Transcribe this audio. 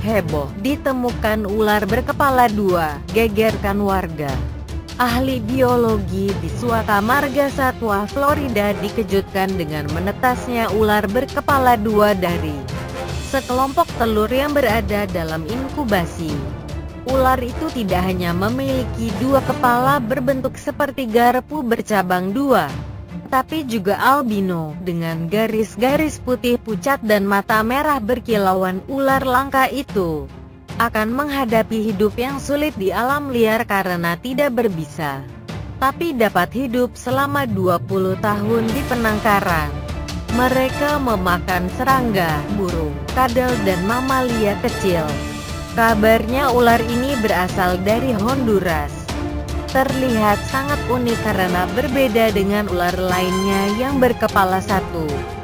Heboh, ditemukan ular berkepala dua, gegerkan warga. Ahli biologi di Suaka Marga Satwa, Florida dikejutkan dengan menetasnya ular berkepala dua dari sekelompok telur yang berada dalam inkubasi. Ular itu tidak hanya memiliki dua kepala berbentuk seperti garpu bercabang dua, tapi juga albino dengan garis-garis putih pucat dan mata merah berkilauan ular langka itu akan menghadapi hidup yang sulit di alam liar karena tidak berbisa tapi dapat hidup selama 20 tahun di penangkaran. Mereka memakan serangga, burung, kadal dan mamalia kecil. Kabarnya ular ini berasal dari Honduras terlihat sangat unik karena berbeda dengan ular lainnya yang berkepala satu.